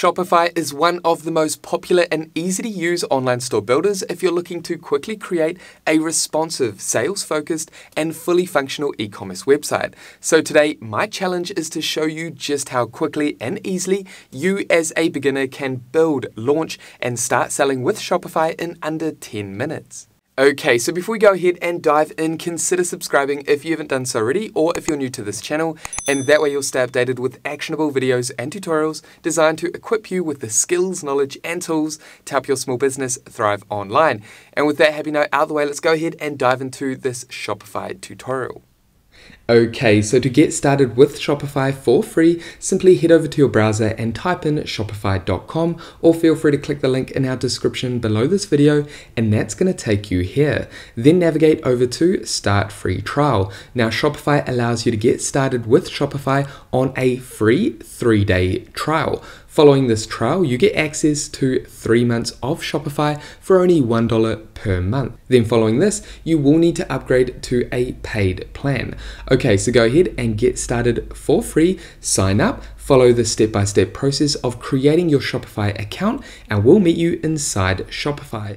Shopify is one of the most popular and easy to use online store builders if you're looking to quickly create a responsive, sales focused, and fully functional e commerce website. So, today, my challenge is to show you just how quickly and easily you, as a beginner, can build, launch, and start selling with Shopify in under 10 minutes. Okay, so before we go ahead and dive in, consider subscribing if you haven't done so already or if you're new to this channel, and that way you'll stay updated with actionable videos and tutorials designed to equip you with the skills, knowledge, and tools to help your small business thrive online. And with that happy note out of the way, let's go ahead and dive into this Shopify tutorial. Okay, so to get started with Shopify for free, simply head over to your browser and type in shopify.com or feel free to click the link in our description below this video and that's going to take you here. Then navigate over to Start Free Trial. Now Shopify allows you to get started with Shopify on a free 3-day trial. Following this trial, you get access to three months of Shopify for only $1 per month. Then following this, you will need to upgrade to a paid plan. Okay, so go ahead and get started for free, sign up, follow the step-by-step -step process of creating your Shopify account, and we'll meet you inside Shopify.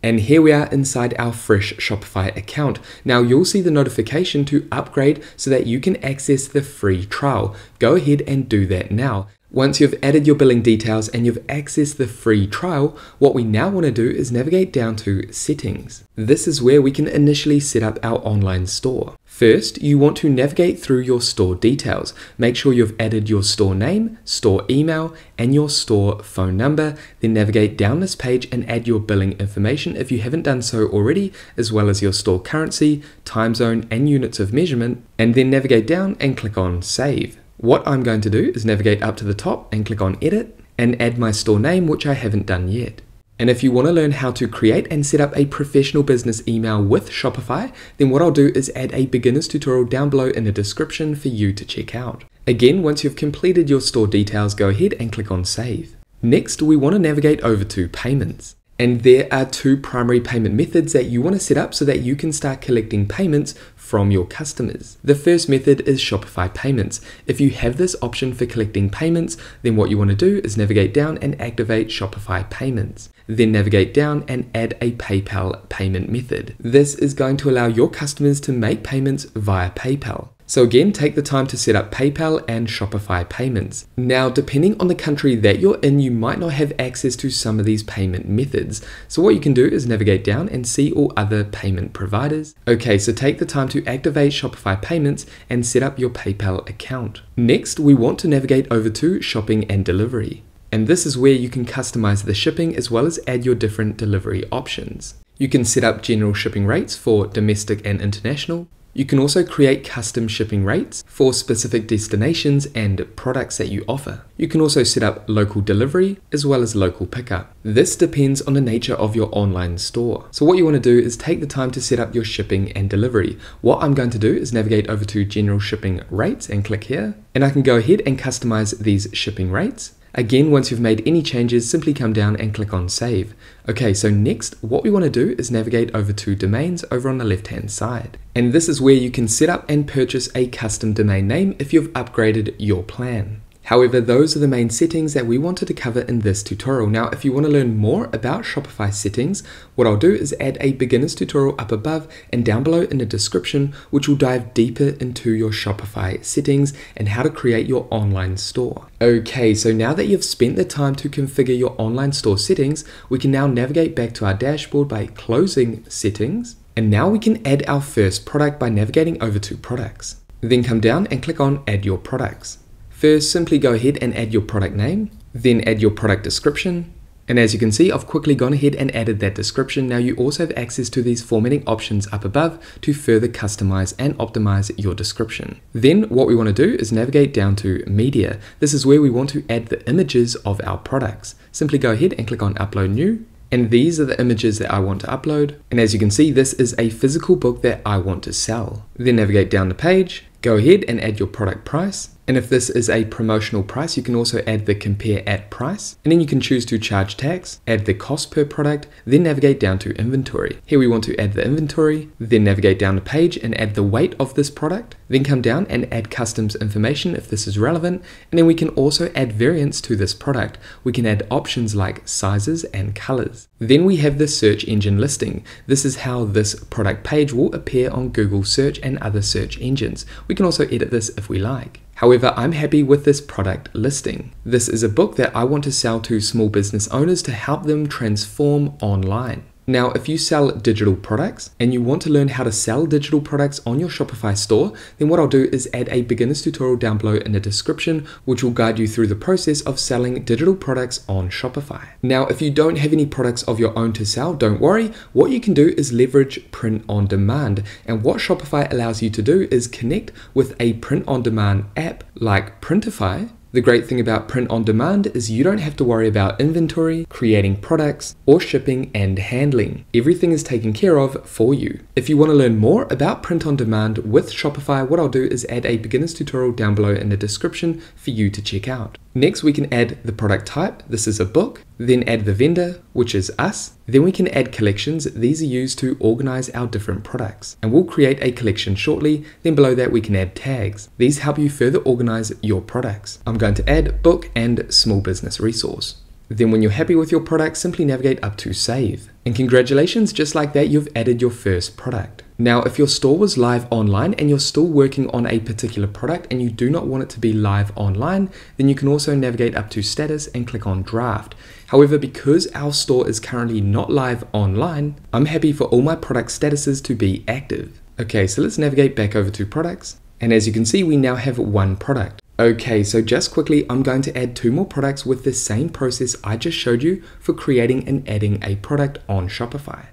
And here we are inside our fresh Shopify account. Now you'll see the notification to upgrade so that you can access the free trial. Go ahead and do that now. Once you've added your billing details and you've accessed the free trial, what we now want to do is navigate down to settings. This is where we can initially set up our online store. First, you want to navigate through your store details. Make sure you've added your store name, store email, and your store phone number. Then navigate down this page and add your billing information if you haven't done so already, as well as your store currency, time zone, and units of measurement. And then navigate down and click on Save. What I'm going to do is navigate up to the top and click on edit and add my store name, which I haven't done yet. And if you want to learn how to create and set up a professional business email with Shopify, then what I'll do is add a beginner's tutorial down below in the description for you to check out. Again, once you've completed your store details, go ahead and click on save. Next, we want to navigate over to payments. And there are two primary payment methods that you want to set up so that you can start collecting payments from your customers. The first method is Shopify Payments. If you have this option for collecting payments, then what you want to do is navigate down and activate Shopify Payments. Then navigate down and add a PayPal payment method. This is going to allow your customers to make payments via PayPal. So again, take the time to set up PayPal and Shopify payments. Now, depending on the country that you're in, you might not have access to some of these payment methods. So what you can do is navigate down and see all other payment providers. Okay, so take the time to activate Shopify payments and set up your PayPal account. Next, we want to navigate over to shopping and delivery. And this is where you can customize the shipping as well as add your different delivery options. You can set up general shipping rates for domestic and international, you can also create custom shipping rates for specific destinations and products that you offer. You can also set up local delivery as well as local pickup. This depends on the nature of your online store. So what you want to do is take the time to set up your shipping and delivery. What I'm going to do is navigate over to general shipping rates and click here and I can go ahead and customize these shipping rates. Again, once you've made any changes, simply come down and click on save. Okay, so next, what we want to do is navigate over to domains over on the left hand side. And this is where you can set up and purchase a custom domain name if you've upgraded your plan. However, those are the main settings that we wanted to cover in this tutorial. Now, if you want to learn more about Shopify settings, what I'll do is add a beginner's tutorial up above and down below in the description, which will dive deeper into your Shopify settings and how to create your online store. Okay, so now that you've spent the time to configure your online store settings, we can now navigate back to our dashboard by closing settings. And now we can add our first product by navigating over to products. Then come down and click on add your products. First, simply go ahead and add your product name, then add your product description. And as you can see, I've quickly gone ahead and added that description. Now you also have access to these formatting options up above to further customize and optimize your description. Then what we want to do is navigate down to media. This is where we want to add the images of our products. Simply go ahead and click on upload new and these are the images that I want to upload. And as you can see, this is a physical book that I want to sell. Then navigate down the page, go ahead and add your product price. And if this is a promotional price, you can also add the compare at price. And then you can choose to charge tax, add the cost per product, then navigate down to inventory. Here we want to add the inventory, then navigate down the page and add the weight of this product, then come down and add customs information if this is relevant. And then we can also add variants to this product. We can add options like sizes and colors. Then we have the search engine listing. This is how this product page will appear on Google search and other search engines. We can also edit this if we like. However, I'm happy with this product listing. This is a book that I want to sell to small business owners to help them transform online. Now, if you sell digital products and you want to learn how to sell digital products on your Shopify store, then what I'll do is add a beginner's tutorial down below in the description, which will guide you through the process of selling digital products on Shopify. Now, if you don't have any products of your own to sell, don't worry. What you can do is leverage print on demand. And what Shopify allows you to do is connect with a print on demand app like Printify the great thing about print on demand is you don't have to worry about inventory, creating products, or shipping and handling. Everything is taken care of for you. If you want to learn more about print on demand with Shopify, what I'll do is add a beginner's tutorial down below in the description for you to check out. Next, we can add the product type. This is a book. Then add the vendor, which is us. Then we can add collections. These are used to organize our different products. And we'll create a collection shortly. Then below that, we can add tags. These help you further organize your products. I'm going to add book and small business resource. Then when you're happy with your product, simply navigate up to save. And congratulations, just like that, you've added your first product. Now, if your store was live online and you're still working on a particular product and you do not want it to be live online, then you can also navigate up to status and click on draft. However, because our store is currently not live online, I'm happy for all my product statuses to be active. Okay, so let's navigate back over to products. And as you can see, we now have one product. Okay, so just quickly, I'm going to add two more products with the same process I just showed you for creating and adding a product on Shopify.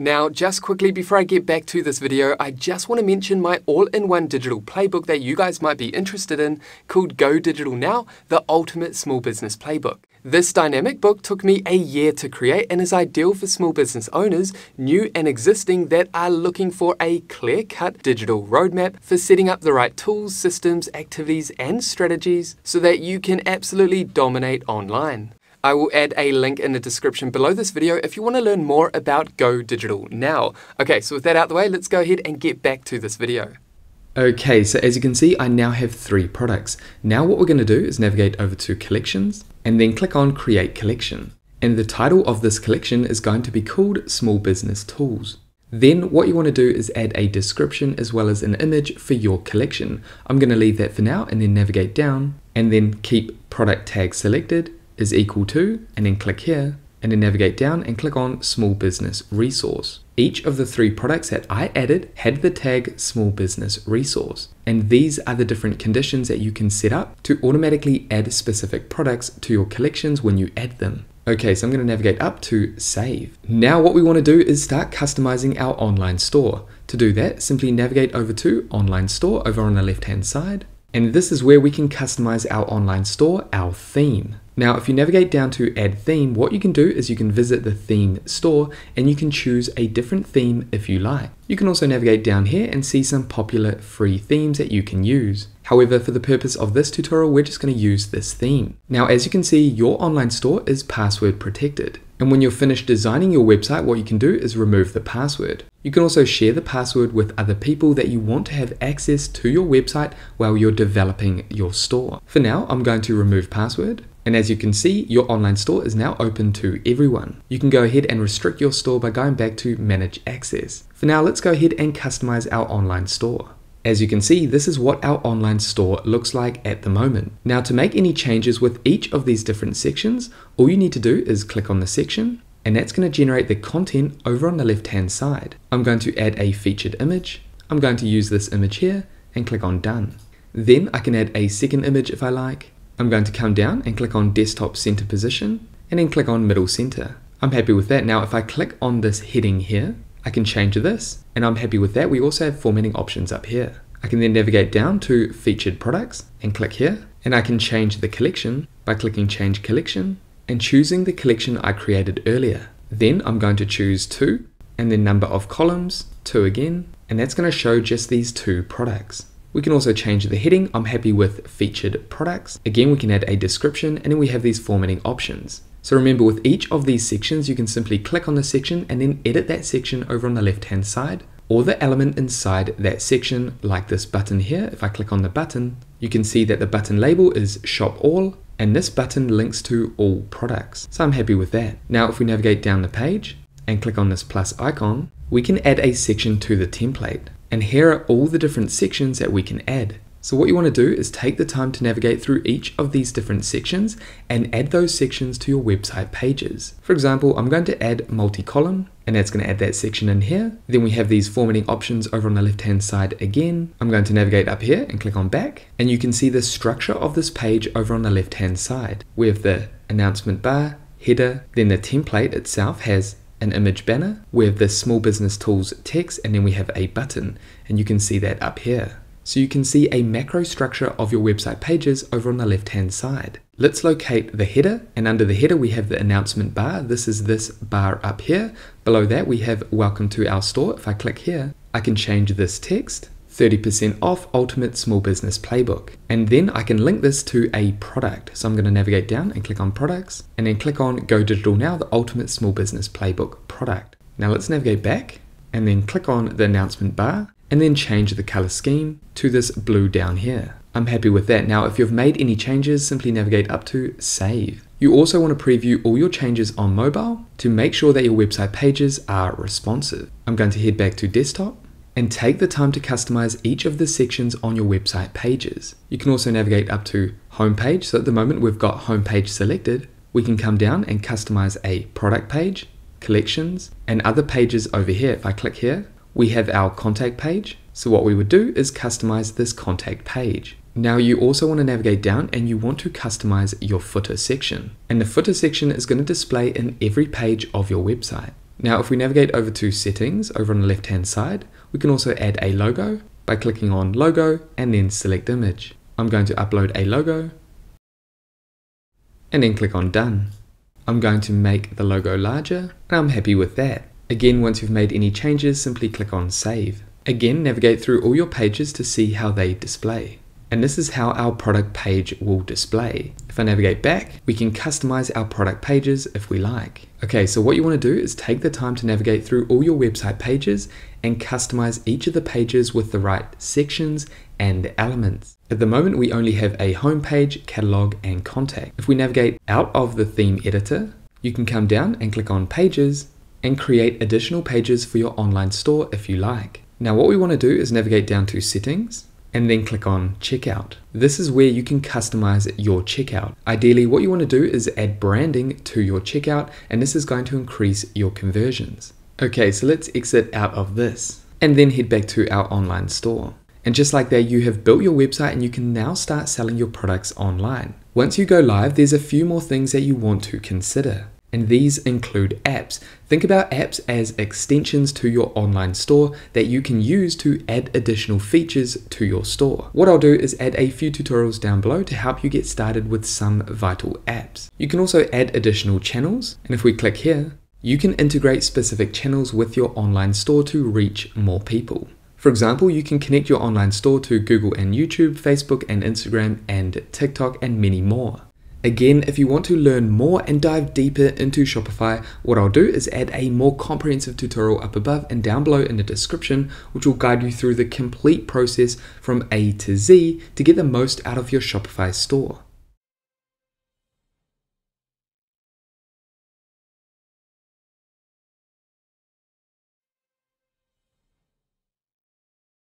Now, just quickly before I get back to this video, I just want to mention my all-in-one digital playbook that you guys might be interested in called Go Digital Now, the ultimate small business playbook. This dynamic book took me a year to create and is ideal for small business owners, new and existing, that are looking for a clear cut digital roadmap for setting up the right tools, systems, activities, and strategies so that you can absolutely dominate online. I will add a link in the description below this video if you want to learn more about Go Digital Now. Okay, so with that out the way, let's go ahead and get back to this video. Okay, so as you can see, I now have three products. Now what we're going to do is navigate over to collections and then click on create collection. And the title of this collection is going to be called Small Business Tools. Then what you want to do is add a description as well as an image for your collection. I'm going to leave that for now and then navigate down and then keep product tag selected is equal to and then click here and then navigate down and click on Small Business Resource. Each of the three products that I added had the tag Small Business Resource. And these are the different conditions that you can set up to automatically add specific products to your collections when you add them. Okay, so I'm going to navigate up to Save. Now what we want to do is start customizing our online store. To do that, simply navigate over to Online Store over on the left hand side. And this is where we can customize our online store, our theme. Now, if you navigate down to add theme, what you can do is you can visit the theme store and you can choose a different theme if you like. You can also navigate down here and see some popular free themes that you can use. However, for the purpose of this tutorial, we're just going to use this theme. Now, as you can see, your online store is password protected. And when you're finished designing your website, what you can do is remove the password. You can also share the password with other people that you want to have access to your website while you're developing your store. For now, I'm going to remove password. And as you can see, your online store is now open to everyone. You can go ahead and restrict your store by going back to manage access. For now, let's go ahead and customize our online store. As you can see, this is what our online store looks like at the moment. Now to make any changes with each of these different sections, all you need to do is click on the section, and that's going to generate the content over on the left hand side. I'm going to add a featured image. I'm going to use this image here and click on done. Then I can add a second image if I like. I'm going to come down and click on desktop center position and then click on middle center. I'm happy with that. Now if I click on this heading here, I can change this and I'm happy with that. We also have formatting options up here. I can then navigate down to featured products and click here and I can change the collection by clicking change collection and choosing the collection I created earlier. Then I'm going to choose two and then number of columns, two again, and that's going to show just these two products. We can also change the heading. I'm happy with featured products. Again, we can add a description and then we have these formatting options. So remember with each of these sections, you can simply click on the section and then edit that section over on the left hand side or the element inside that section like this button here. If I click on the button, you can see that the button label is shop all and this button links to all products. So I'm happy with that. Now if we navigate down the page and click on this plus icon, we can add a section to the template. And here are all the different sections that we can add. So what you want to do is take the time to navigate through each of these different sections and add those sections to your website pages. For example, I'm going to add multi-column and that's going to add that section in here. Then we have these formatting options over on the left hand side again. I'm going to navigate up here and click on back and you can see the structure of this page over on the left hand side. We have the announcement bar, header, then the template itself has an image banner. Have the small business tools text and then we have a button and you can see that up here so you can see a macro structure of your website pages over on the left hand side. Let's locate the header and under the header we have the announcement bar. This is this bar up here. Below that we have welcome to our store. If I click here, I can change this text 30% off Ultimate Small Business Playbook. And then I can link this to a product. So I'm going to navigate down and click on products and then click on Go Digital Now, the Ultimate Small Business Playbook product. Now let's navigate back and then click on the announcement bar and then change the color scheme to this blue down here. I'm happy with that. Now, if you've made any changes, simply navigate up to Save. You also want to preview all your changes on mobile to make sure that your website pages are responsive. I'm going to head back to desktop and take the time to customize each of the sections on your website pages. You can also navigate up to homepage. So at the moment we've got homepage selected. We can come down and customize a product page, collections, and other pages over here. If I click here, we have our contact page. So what we would do is customize this contact page. Now you also want to navigate down and you want to customize your footer section. And the footer section is going to display in every page of your website. Now if we navigate over to settings over on the left hand side, we can also add a logo by clicking on logo and then select image. I'm going to upload a logo and then click on done. I'm going to make the logo larger and I'm happy with that. Again, once you've made any changes, simply click on Save. Again, navigate through all your pages to see how they display. And this is how our product page will display. If I navigate back, we can customize our product pages if we like. Okay, so what you want to do is take the time to navigate through all your website pages and customize each of the pages with the right sections and elements. At the moment, we only have a home page, catalog, and contact. If we navigate out of the theme editor, you can come down and click on pages and create additional pages for your online store if you like. Now what we want to do is navigate down to settings and then click on checkout. This is where you can customize your checkout. Ideally what you want to do is add branding to your checkout and this is going to increase your conversions. Okay so let's exit out of this and then head back to our online store. And just like that, you have built your website and you can now start selling your products online. Once you go live, there's a few more things that you want to consider and these include apps. Think about apps as extensions to your online store that you can use to add additional features to your store. What I'll do is add a few tutorials down below to help you get started with some vital apps. You can also add additional channels, and if we click here, you can integrate specific channels with your online store to reach more people. For example, you can connect your online store to Google and YouTube, Facebook and Instagram, and TikTok, and many more. Again, if you want to learn more and dive deeper into Shopify, what I'll do is add a more comprehensive tutorial up above and down below in the description, which will guide you through the complete process from A to Z to get the most out of your Shopify store.